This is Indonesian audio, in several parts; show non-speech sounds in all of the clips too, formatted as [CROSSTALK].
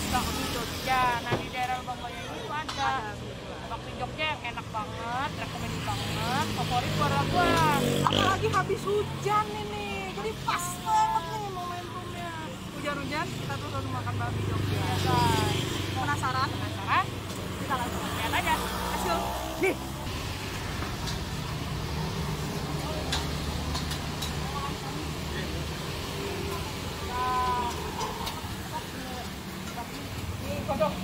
kan biasanya bakmi Jogja. Nah di daerah Lubang Buaya ini tuh ada bakmi Jogja yang enak banget rekomend banget favorit keluarga gua apalagi habis hujan ini jadi pas banget nih momentumnya. Hujan-hujan kita tuh langsung makan bakmi Jogja. Penasaran? Penasaran? Kita langsung lihat aja go nih Oh ya, Nasi.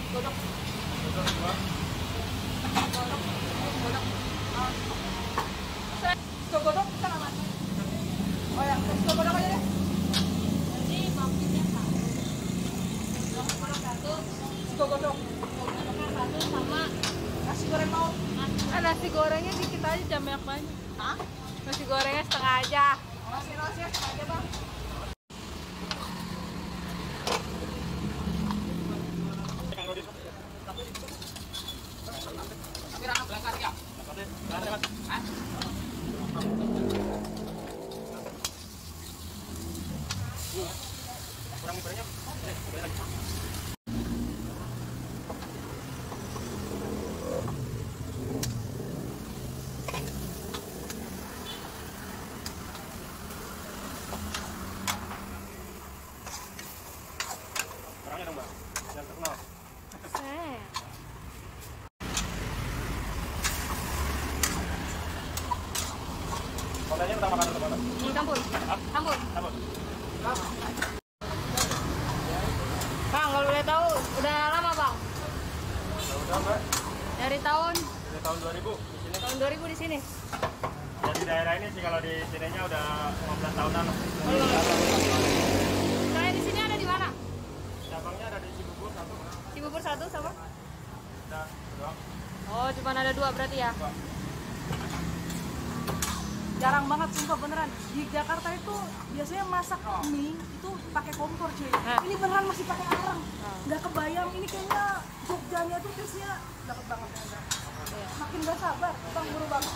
Ah, gorengnya dikit aja jangan banyak banyak Hah? nasi gorengnya setengah aja Nasi nasi aja bang. Orangnya dong, Mbak. Yang terkenal. Eh. Kontennya pertama kali? Bang, kalau boleh tahu udah lama, Bang? Ya udah, Mbak. Dari tahun Dari tahun 2000 di sini. tahun 2000 di sini. Ya di daerah ini sih kalau di sininya udah 15 tahunan. Saya di sini ada di mana? Cabangnya ada di Cibubur satu. Cibubur satu sama? Udah, doang. Oh, cuma ada dua berarti ya? Jarang banget sumpah beneran di Jakarta itu biasanya masak mie itu pakai kompor cuy Nah. ini beneran masih pakai arang Nah. nggak kebayang ini kayaknya Jogjanya tuh biasanya dapat banget. Iya. makin gak sabar bang buru bang [LAUGHS]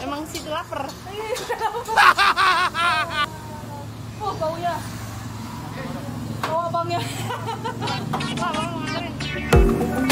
Emang situ lapar. [LAUGHS] oh baunya bau abangnya [LAUGHS] Wah, Bang mau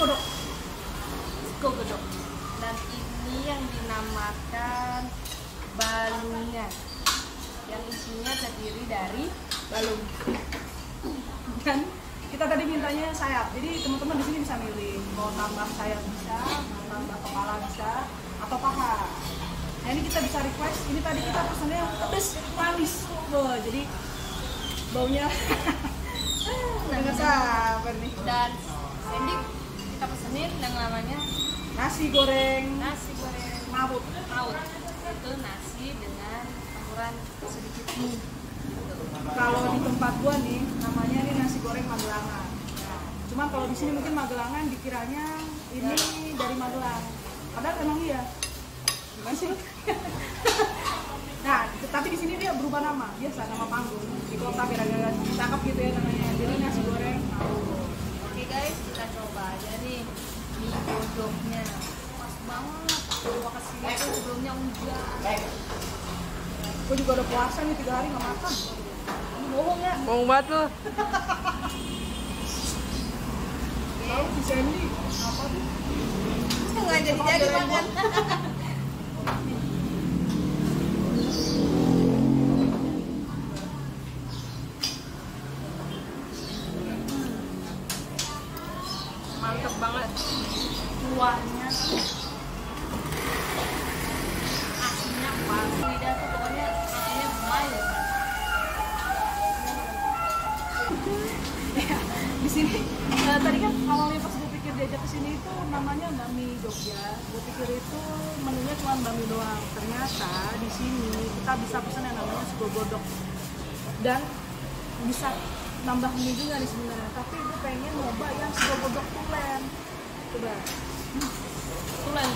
kodok godok. Dan ini yang dinamakan balungan yang isinya terdiri dari balung. dan kita tadi mintanya sayap. Jadi teman-teman di sini bisa milih. Mau tambah sayap bisa mau tambah kepala bisa atau paha. Nah ini kita bisa request. Ini tadi kita pesannya yang pedes manis. Wah, jadi baunya [LAUGHS] nggak sabar nih? Dan Sandy kita pesenin yang namanya nasi goreng. Nasi goreng mabuk maut. Itu nasi dengan campuran sedikit mie. kalau di tempat gua nih namanya ini nasi goreng magelangan. Nah, cuman kalau di sini mungkin magelangan dikiranya ini dari Magelang. Padahal emang iya. Gimana sih? [LAUGHS] Nah tapi di sini dia berubah nama. Biasa nama panggung. Di kota gara-gara cakep gitu ya namanya. Jadi nasi goreng Oke guys, kita coba aja nih mie godoknya. Pas banget. Gua ke sini tuh sebelumnya hujan. gua juga udah puasa nih tiga hari nggak makan Ini bohong ya Bohong banget lu. tahu si Sandy apa tuh Nggak jadi-jadi makan. Awalnya pas gue pikir diajak ke sini itu namanya Bami Jogja. Gue pikir itu menunya cuma Bami doang. Ternyata di sini kita bisa pesan yang namanya sego godok dan bisa nambah mie juga nih sebenarnya. Tapi gue pengen nyoba yang sego godok tulen. Coba. Hmm, Tulen.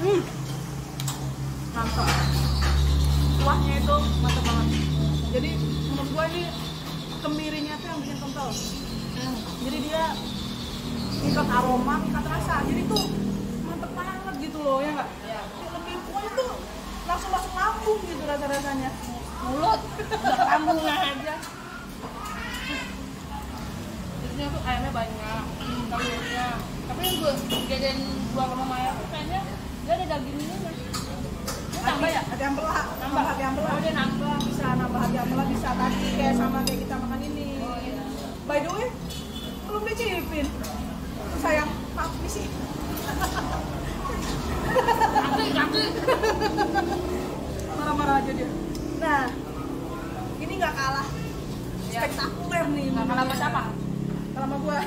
Hmm. Mantap. Kuahnya itu mantap banget. Jadi menurut gue ini kemirinya tuh yang bikin kental. Hmm, Jadi dia tingkat aroma, tingkat rasa. Jadi tuh mantep banget gitu loh ya nggak? ya Lebih pokoknya tuh langsung masuk lambung gitu rasa-rasanya. mulut udah lambung aja Terusnya tuh ayamnya banyak, telurnya. Tapi yang gue jajan dua sama Maya tuh kayaknya dia ada dagingnya. Dia tambah ya? Hati ambelah, nambah hati ambelah. Oh dia nambah. Bisa nambah hati bisa tadi kayak sama kayak kita makan ini. Oh iya. By the way, belum dicipin. Sayang, maaf sih. Kaki, kaki. Marah-marah aja dia. Nah, ini nggak kalah Ya. spektakuler nih. Nggak kalah sama siapa? Kalau sama gua.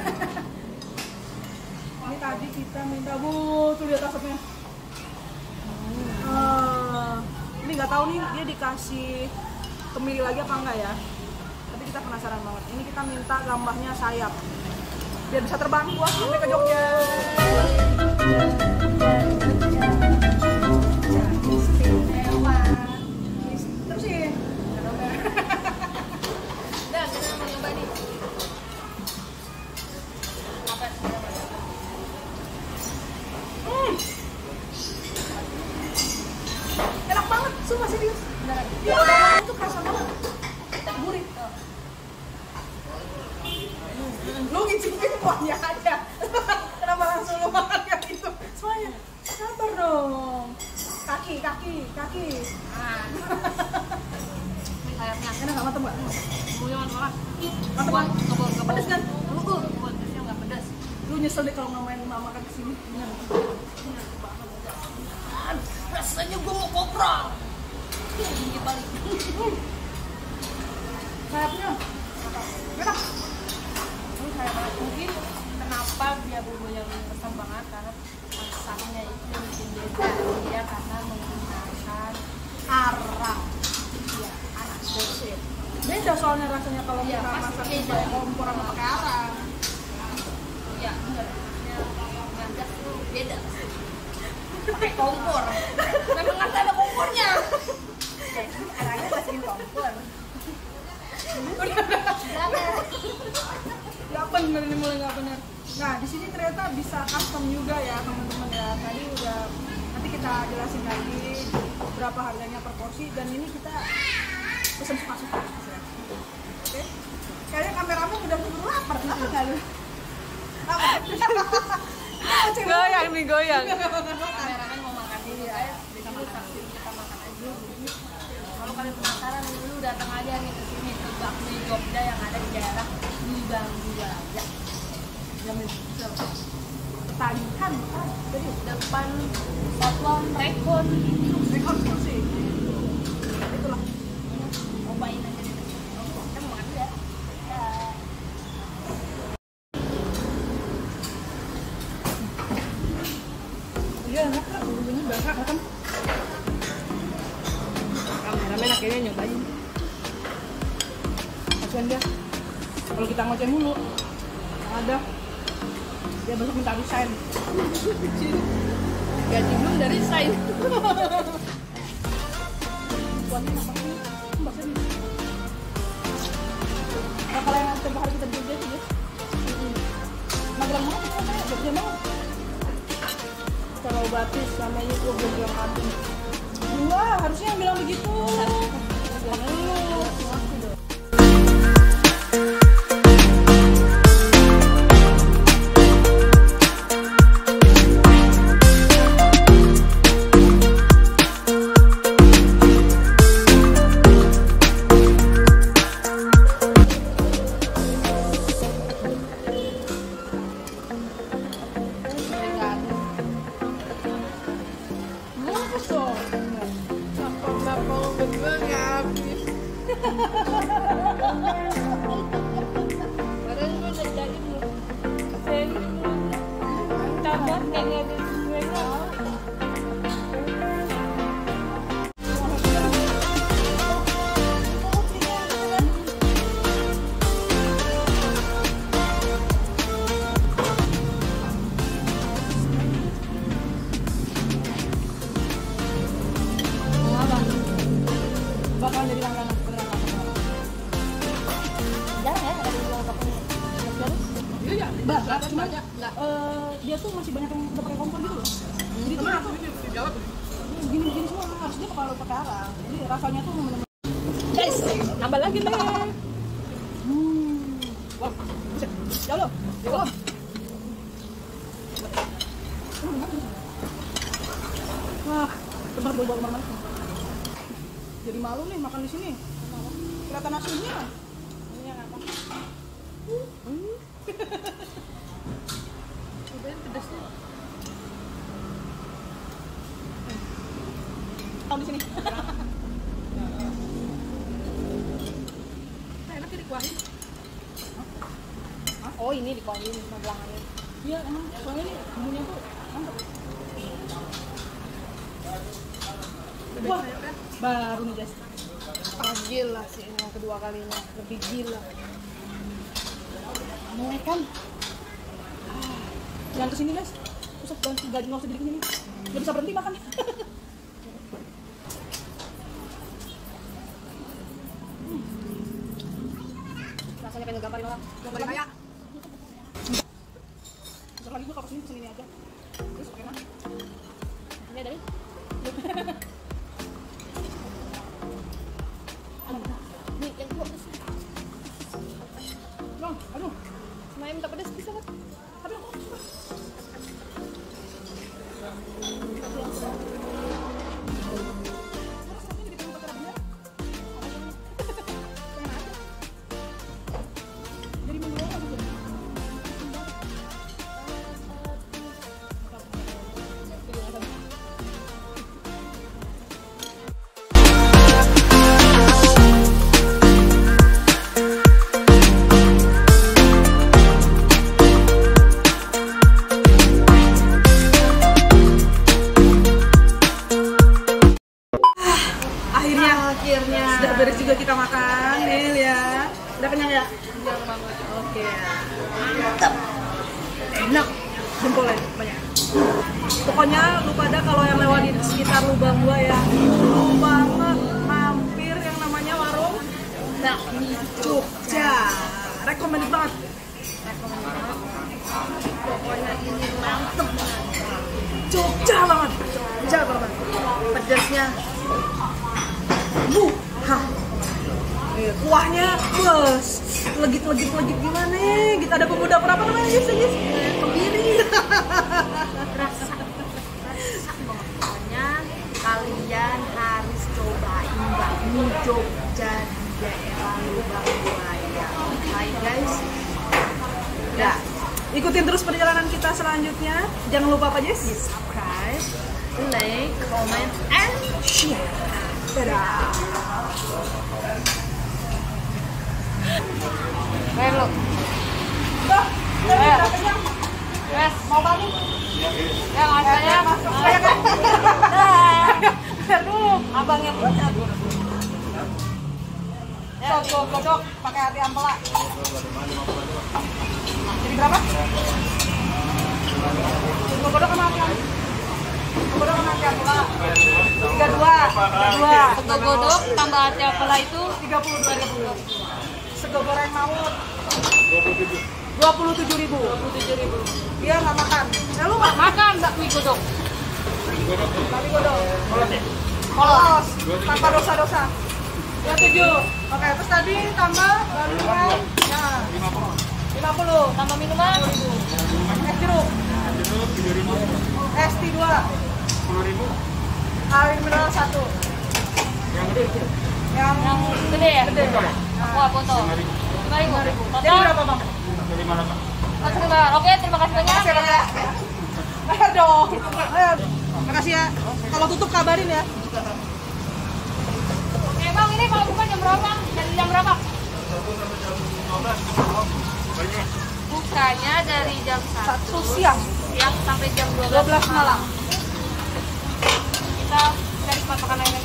ini tadi kita minta bu tuh lihat asapnya. Eh, ini nggak tahu nih dia dikasih kemiri lagi apa enggak ya. Tapi kita penasaran banget. Ini kita minta gambahnya sayap. Biar bisa terbang gua sampai ke Jogja. Ngicipin kuahnya aja. Kenapa langsung lu makan kayak gitu? Semuanya. Sabar dong. Kaki, kaki, kaki. Ah. Ini sayapnya. Enak banget. Mantep Kebun, banget. kebun, kebun. Pedes kan? Kebun, kebun. Terusnya nggak pedes. Lu nyesel deh kalau nggak main mama makan ke sini. Bener. Rasanya gue mau koprol. Gigi balik. Sayapnya. Enak. Ini saya banget. Mungkin kenapa dia bumbunya pesan banget karena masaknya itu yang bikin beda. Dia karena menggunakan Arang. ya, anak Bullshit. Beda soalnya rasanya kalau Iya, kita masak pakai kompor sama pakai arang. Ya, bener. Ya, beda. Pakai kompor. Memang nggak ada kompornya. Arangnya masukin kompor. Gak bener ini mulai gak bener. Nah di sini ternyata bisa custom juga ya teman-teman ya. Tadi udah nanti kita jelasin lagi berapa harganya per porsi dan ini kita pesen suka-suka. Oke? Kayaknya kameramen udah keburu lapar kenapa nggak lu? Apa? Apa, cewek? goyang nih goyang Kameramen mau makan dulu ya. Di sini saksi kita makan aja. Kalau kalian penasaran, lu datang aja nih ke sini ke Bakmi Jogja yang ada di daerah Lubang Dua. Ya, Jamin. Jadi depan Satuan Rekon. rekor sih. Gaji belum dari sign Buatnya apa sih? Mbak Sri. Nah, kalau yang setiap hari kita Jogja sih, guys. Magelang kita kayak Jogja banget. Kalau batis sama gua belum bilang kampung. Dua, harusnya yang bilang begitu. Jangan lu. Harusnya kalau pakai arang. Jadi rasanya tuh bener-bener Guys, tambah lagi nih. Hmm. Wah, buset. Ya lo. Ya lo. Wah, tempat bau-bau mana? Jadi malu nih makan di sini. Kelihatan asinnya. Tahu [LAUGHS] di sini. Enak ya dikuahin. Oh ini di koin belakangnya. Iya emang soalnya ini bumbunya tuh mantap. Wah, baru nih. Ah, gila sih ini yang kedua kalinya. Lebih gila. Mulai kan. Ah, Jangan ke sini guys. Pusat ganti gaji nggak usah jadi ke sini. Gak bisa berhenti makan. [LAUGHS] Rasanya pengen gambarin orang. Gambarin kayak. Ke sini ke sini aja. Terus mana? Ini dari Nih, oke mantap enak jempolnya banyak pokoknya lu pada kalau yang lewat di sekitar lubang gua ya lu banget mampir yang namanya warung bakmi Jogja recommended banget Pokoknya ini mantep. Jogja banget Jogja banget Pedasnya. Bu, hah. Eh, kuahnya bos legit legit legit gimana gitu ada pemuda berapa namanya? Guys guys kebiri. Pokoknya kalian harus cobain bakmi Jogja di daerah Lubang Buaya. Hai guys. ya ikutin terus perjalanan kita selanjutnya. Jangan lupa apa Jess? Subscribe, like, comment, and share. Dadah Ayo. udah kenyang. Yes. mau balik Yang ada ya. saya kan Aduh, abangnya cocok, pakai hati ampela. Jadi berapa? Dua kodok sama hati ampela. Sama hati. Tiga dua. Sego godok tambah hati apalah itu Tiga puluh dua, tiga puluh. Sego goreng maut. Dua puluh tujuh ribu. tujuh ribu. Dia nggak makan. Ya lu makan. Makan bakmi godok. Tapi godok. Polos. Tanpa dosa-dosa. Ya tujuh. Oke, terus tadi tambah baluran. Ya. Lima puluh. Tambah minuman. Es jeruk. Es T2. Air mineral satu. Yang gede. Yang Yang gede ya? Gede. Berapa, Bang? Mana, Bang? Oke, terima kasih banyak. Terima kasih, ya. Ya. Kalau tutup kabarin ya. Oke, Bang, ini kalau buka jam berapa? dari jam berapa? Bukanya dari jam 1 siang siang sampai jam 12, 12 malam. Kita cari tempat makan lain.